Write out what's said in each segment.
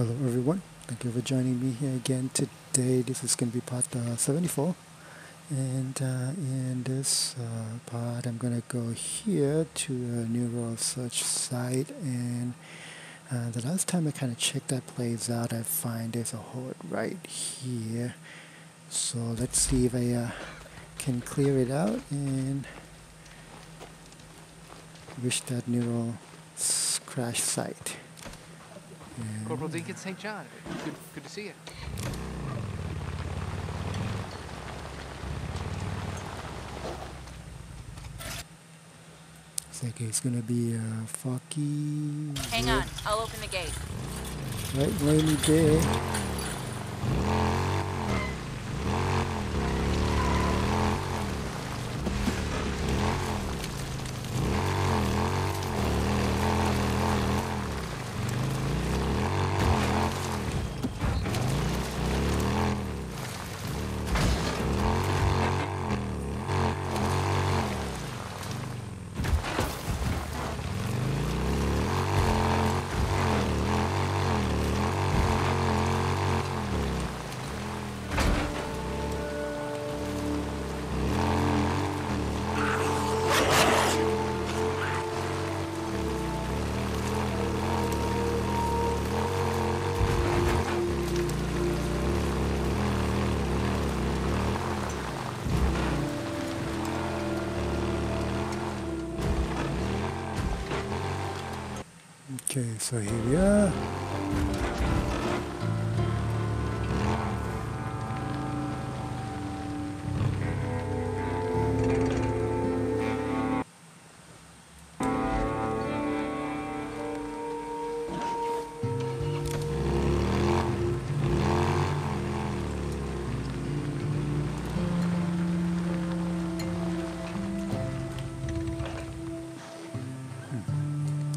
Hello everyone, thank you for joining me here again today. This is going to be part uh, 74 and uh, in this uh, part I'm going to go here to a Nero research site and uh, the last time I kind of checked that place out I find there's a horde right here so let's see if I uh, can clear it out and wish that Nero crash site. Corporal Deacon St. John, good, good to see you. Looks like it's gonna be a uh, foggy. Hang on, I'll open the gate. Right, rainy day. Okay, so here we are.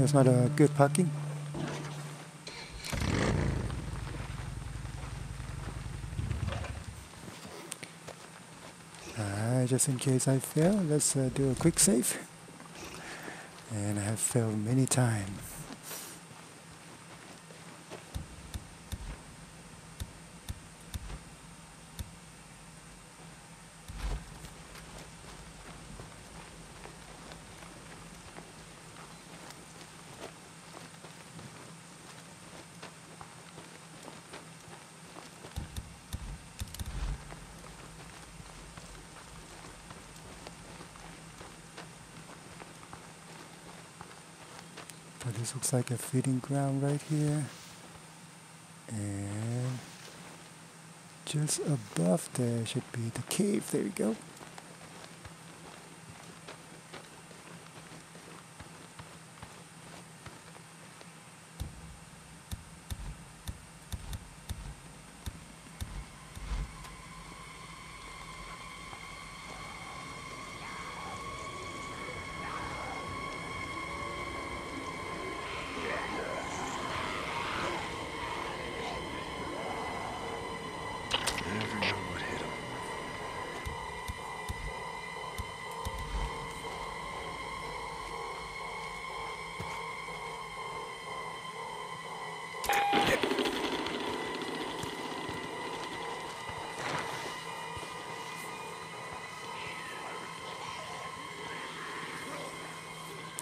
That's not a good parking. Uh, just in case I fail, let's uh, do a quick save. And I have failed many times. But this looks like a feeding ground right here. And just above there should be the cave. There you go.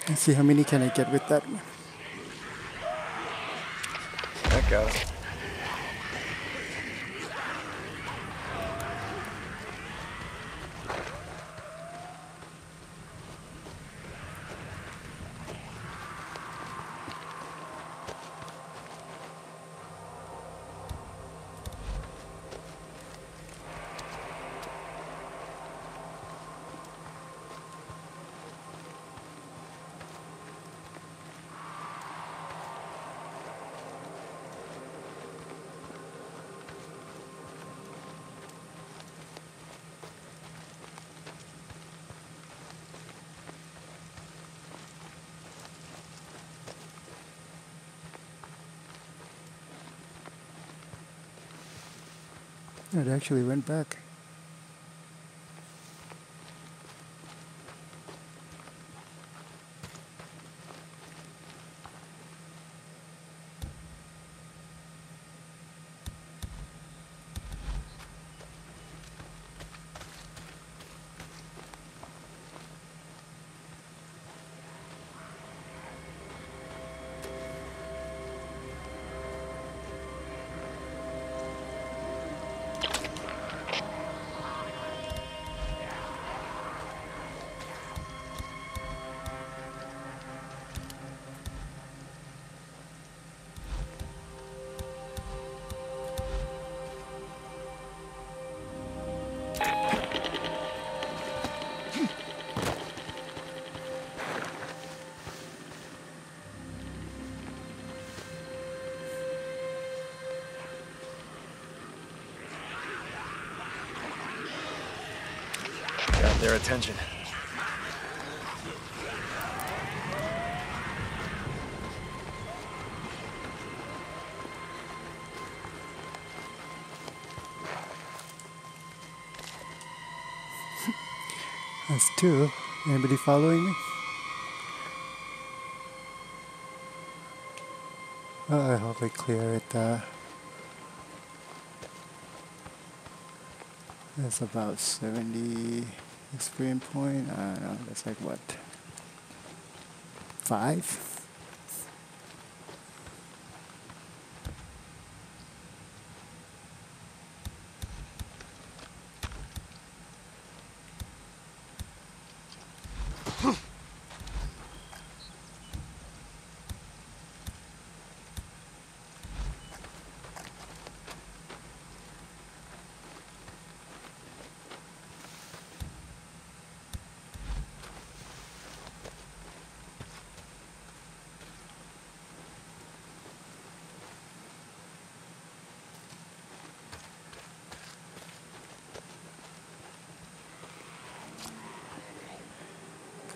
Let's see how many can I get with that one. I got it. Actually went back. Attention. That's two. Anybody following me? Oh, I hope I clear it. Uh, that's about 70 experience point. Uh, I don't know, that's like what? Five?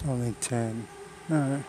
Only 10. Alright.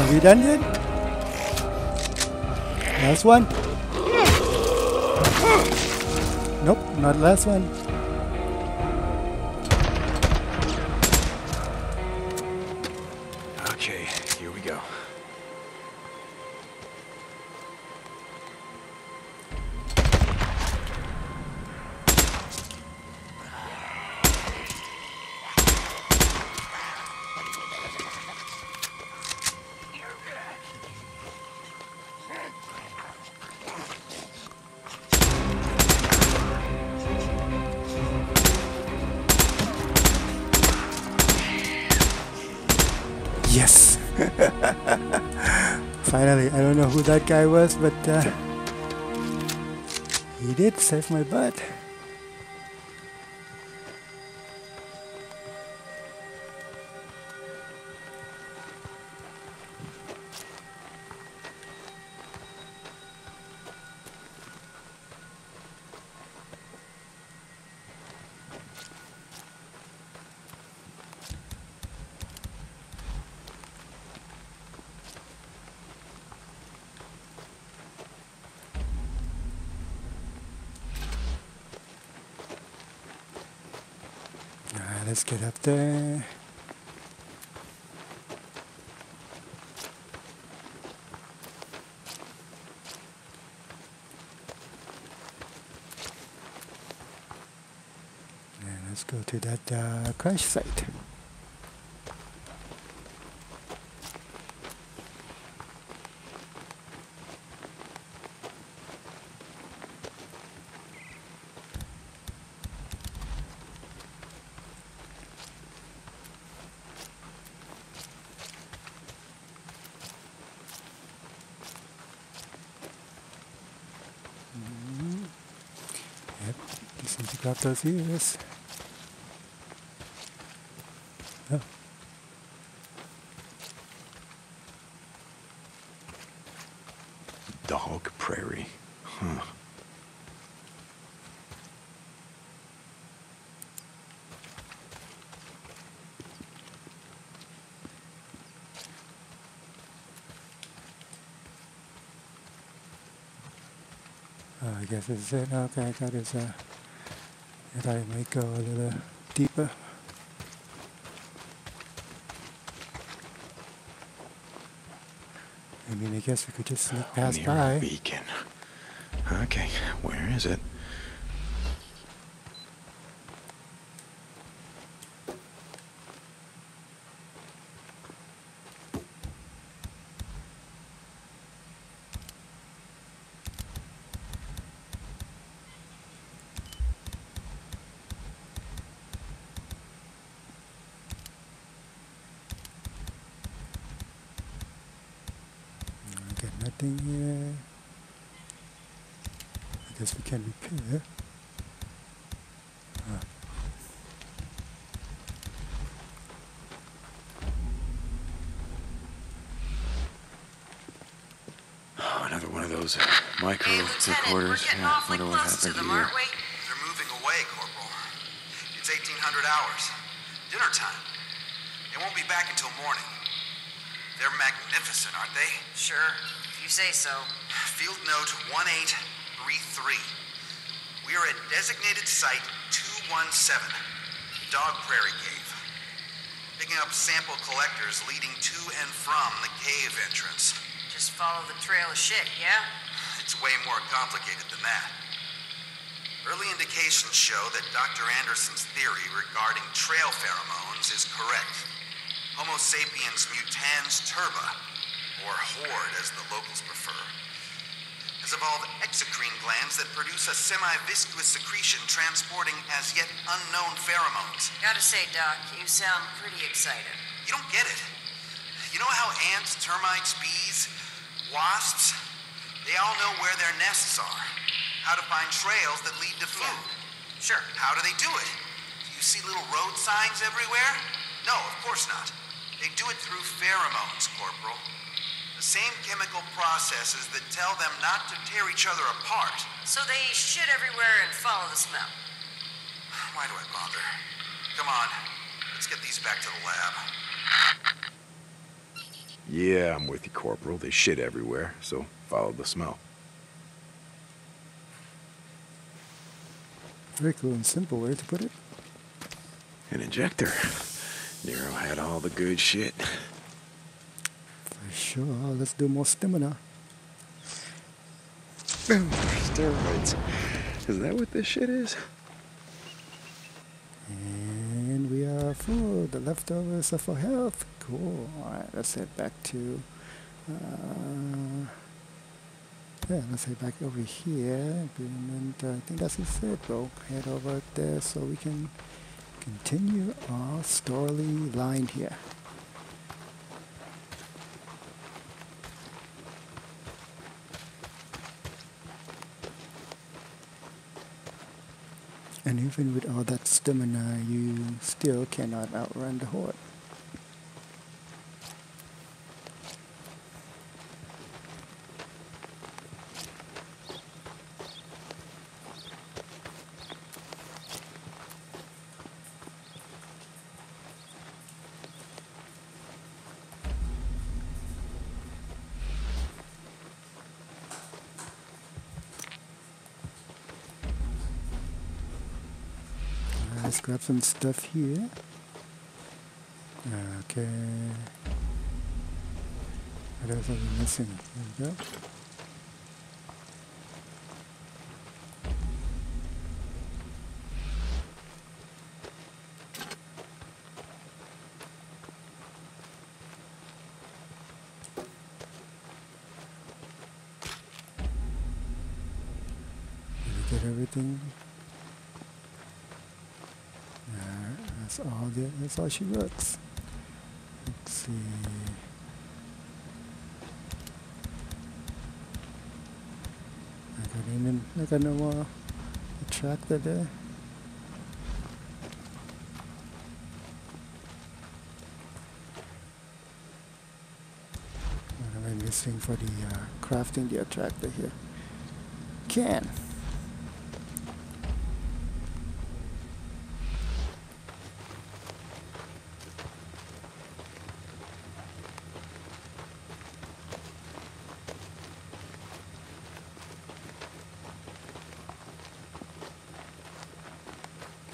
Are we done yet? Last one? Nope, not last one. I don't know who that guy was, but uh, he did save my butt. Let's get up there. And let's go to that uh, crash site. Yep, just need to grab those ears. Oh. Dog Prairie. Huh. Oh, I guess this is it. Okay, I got this. Uh, I might go a little deeper. I mean, I guess we could just sneak past by. beacon. Okay, where is it? I got nothing here. I guess we can repair. Ah. Oh, another one of those micro Hey, Lieutenant, we're recorders. getting Yeah, awfully wonder what close to happened them, here. aren't we? They're moving away, Corporal. It's 1800 hours. Dinner time. They won't be back until morning. They're magnificent, aren't they? Sure, if you say so. Field note 1833. We are at designated site 217, Dog Prairie Cave. Picking up sample collectors leading to and from the cave entrance. Just follow the trail of shit, yeah? It's way more complicated than that. Early indications show that Dr. Anderson's theory regarding trail pheromones is correct. Homo sapiens mutans turba, or horde as the locals prefer, has evolved exocrine glands that produce a semi-viscous secretion transporting as yet unknown pheromones. Gotta say, Doc, you sound pretty excited. You don't get it. You know how ants, termites, bees, wasps, they all know where their nests are, how to find trails that lead to food. Sure. How do they do it? Do you see little road signs everywhere? No, of course not. They do it through pheromones, Corporal. The same chemical processes that tell them not to tear each other apart. So they shit everywhere and follow the smell. Why do I bother? Come on, let's get these back to the lab. Yeah, I'm with you, Corporal. They shit everywhere, so follow the smell. Very cool and simple way to put it. An injector. Nero had all the good shit. Sure. Let's do more stamina. Steroids. Is that what this shit is? And we are full. The leftovers are for health. Cool. Alright, let's head back to. Uh, yeah, let's head back over here. And uh, I think that's it. We'll head over there so we can continue our storyline here. And even with all that stamina, you still cannot outrun the horde. Let's grab some stuff here. Okay. What else are we missing? There we go. Did we get everything? Alright, that's all the, that's all she looks. Let's see. I got in I got no more tractor there. What am I missing for the uh, crafting the attractor here? Can.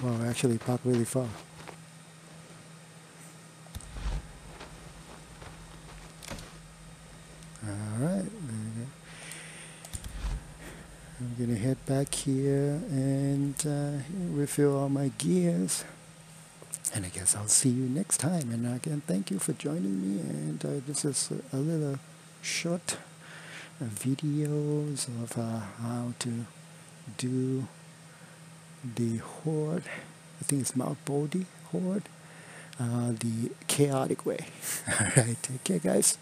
Well, actually parked really far. Alright, I'm gonna head back here and uh, refill all my gears. And I guess I'll see you next time. And again, thank you for joining me. And uh, this is a, little short uh, videos of uh, how to do the horde. I think it's Mount Bodhi horde. Uh, the chaotic way. All right, take care, guys.